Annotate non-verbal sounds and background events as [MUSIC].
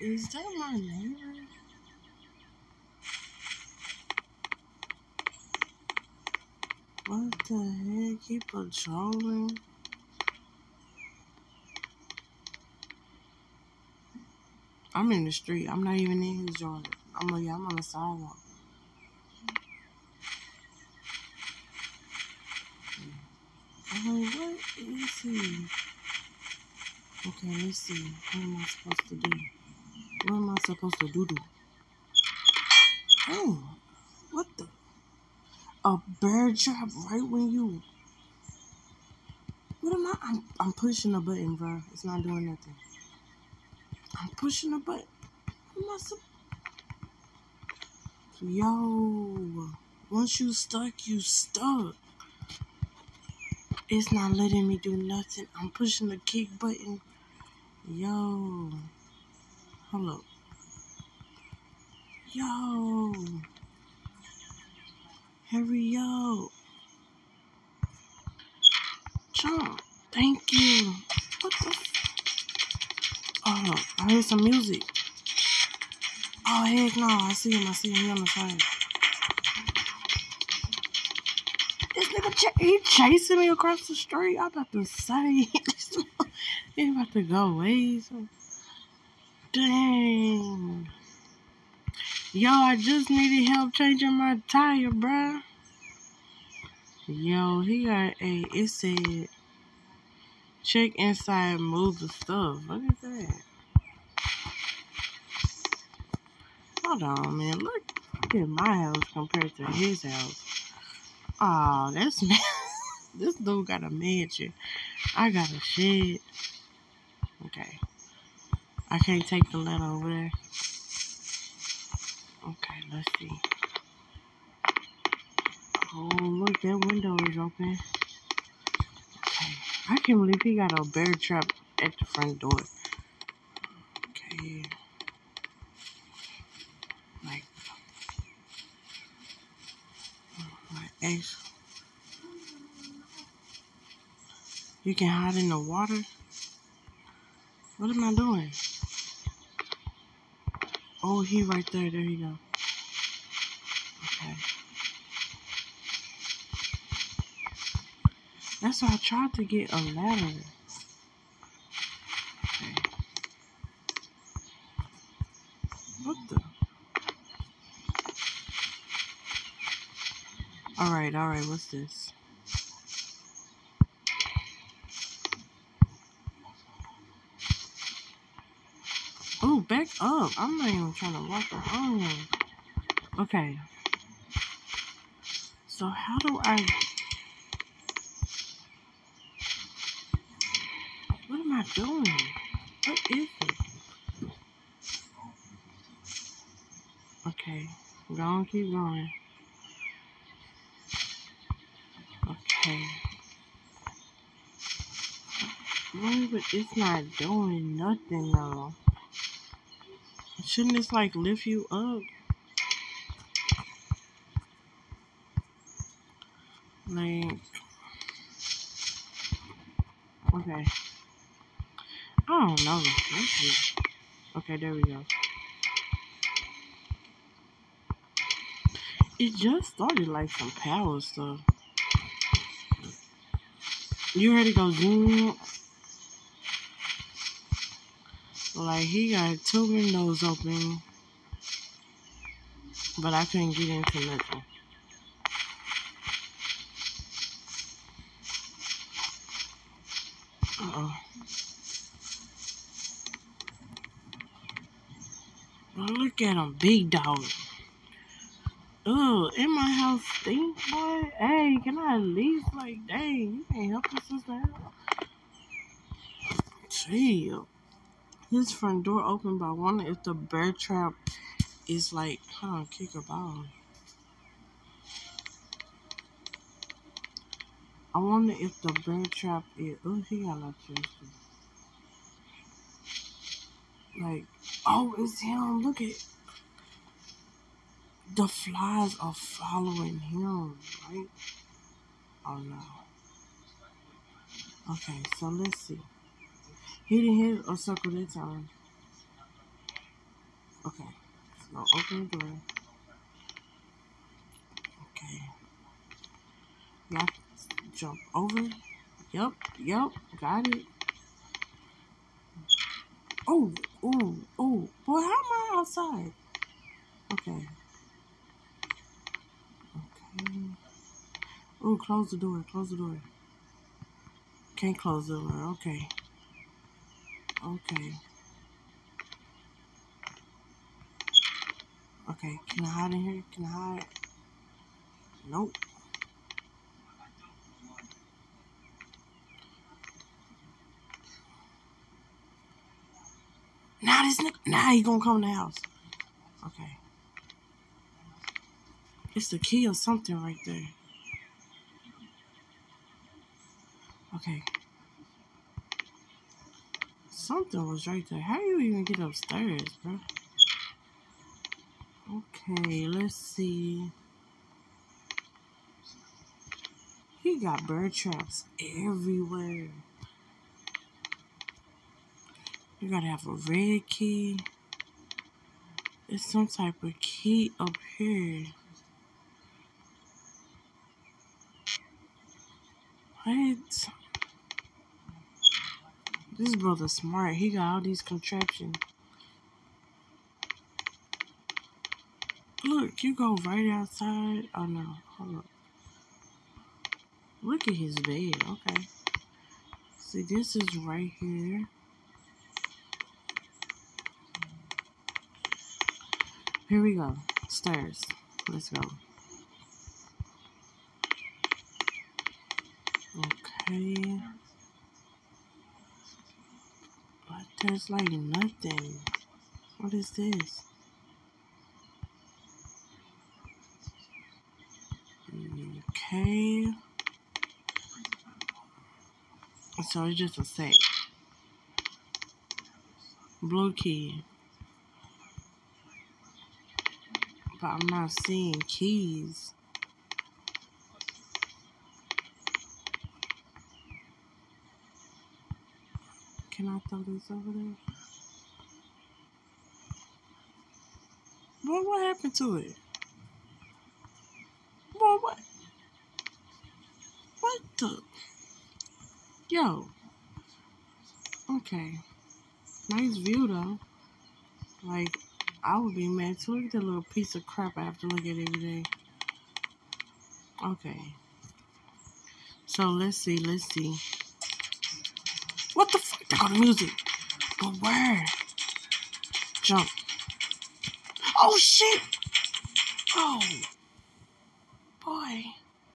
Is that my neighbor? What the heck? He patrolling? I'm in the street. I'm not even in his yard. I'm like, yeah, I'm on the sidewalk. Oh, what is he? Okay, let's see. What am I supposed to do? What am I supposed to do? do? Oh, what the? A bird trap right when you. What am I? I'm, I'm pushing a button, bro. It's not doing nothing. I'm pushing a button. What am I supposed Yo, once you stuck, you stuck. It's not letting me do nothing. I'm pushing the kick button. Yo. Up. Yo. Hurry up. Jump. Thank you. What the Oh, I heard some music. Oh, heck no. I see him. I see him. He on the side. This nigga, ch- he chasing me across the street. I'm about to say. [LAUGHS] he about to go away. So. Dang. Yo, I just needed help changing my tire, bruh. Yo, he got a, it said, check inside, move the stuff. What is that? Hold on, man. Look, look at my house compared to his house. Oh, that's [LAUGHS] this dude got a mansion. I got a shed. Okay. I can't take the letter over there. Okay, let's see. Oh, look, that window is open. Okay. I can't believe he got a bear trap at the front door. Okay. Ace. You can hide in the water. What am I doing? Oh, he right there. There you go. Okay. That's why I tried to get a ladder. Okay. What the? Alright, alright, what's this? Oh, back up. I'm not even trying to walk around. Okay. So how do I... What am I doing? What is it? Okay. Go on, keep going. Okay. Why, but it's not doing nothing though. Shouldn't this like lift you up? Like, okay. I don't know. Okay, there we go. It just started like some power stuff. You ready to go zoom? Like he got two windows open, but I couldn't get into nothing. Uh oh. look at him, big dog. Ugh, in my house stink, boy. Hey, can I at least like, dang, you can't help us sister out. Chill. His front door open, but I wonder if the bear trap is like, on, kick a ball. I wonder if the bear trap is. Oh, he got electricity. Like, oh, it's him. Look at the flies are following him, right? Oh no. Okay, so let's see. Didn't hit a circle that time. Okay. So open the door. Okay. Y'all jump over. Yep, yep, got it. Oh, oh, oh. Boy, how am I outside? Okay. Okay. Oh, close the door, close the door. Can't close the door, okay. Okay. Okay, can I hide in here? Can I hide? Nope. Now this nigga, now he gonna come in the house. Okay. It's the key or something right there. Okay. Something was right there. How do you even get upstairs, bro? Okay, let's see. He got bird traps everywhere. You gotta have a red key. There's some type of key up here. What? This brother smart. He got all these contraptions. Look, you go right outside. Oh no, hold up. Look at his bed. Okay. See, this is right here. Here we go. Stairs. Let's go. Okay. But there's like nothing. What is this? Okay. So it's just a set. Blue key. But I'm not seeing keys. Can I throw this over there? Boy, what happened to it? Boy, what? What the? Yo. Okay. Nice view, though. Like, I would be mad too. Look at that little piece of crap I have to look at every day. Okay. So, let's see, let's see. I got music. But where? Jump. Oh shit! Oh. Boy.